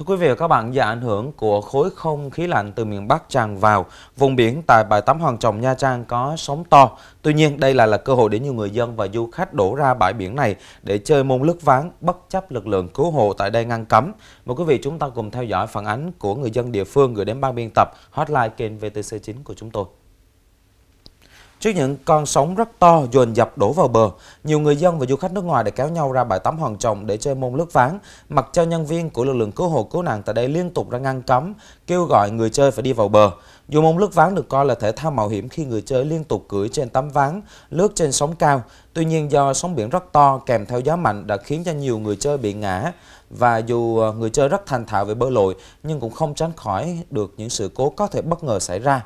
Thưa quý vị và các bạn, do ảnh hưởng của khối không khí lạnh từ miền Bắc tràn vào, vùng biển tại bãi tắm Hoàng Trọng Nha Trang có sóng to. Tuy nhiên, đây là là cơ hội để nhiều người dân và du khách đổ ra bãi biển này để chơi môn lướt ván bất chấp lực lượng cứu hộ tại đây ngăn cấm. Mời quý vị chúng ta cùng theo dõi phản ánh của người dân địa phương gửi đến ban biên tập hotline kênh VTC9 của chúng tôi. Trước những con sóng rất to dồn dập đổ vào bờ, nhiều người dân và du khách nước ngoài đã kéo nhau ra bãi tắm Hoàng Trọng để chơi môn lướt ván, mặc cho nhân viên của lực lượng cứu hộ cứu nạn tại đây liên tục ra ngăn cấm, kêu gọi người chơi phải đi vào bờ. Dù môn lướt ván được coi là thể thao mạo hiểm khi người chơi liên tục cưỡi trên tấm ván, lướt trên sóng cao. Tuy nhiên do sóng biển rất to kèm theo gió mạnh đã khiến cho nhiều người chơi bị ngã và dù ờ, người chơi rất thành thạo về bơi lội nhưng cũng không tránh khỏi được những sự cố có thể bất ngờ xảy ra.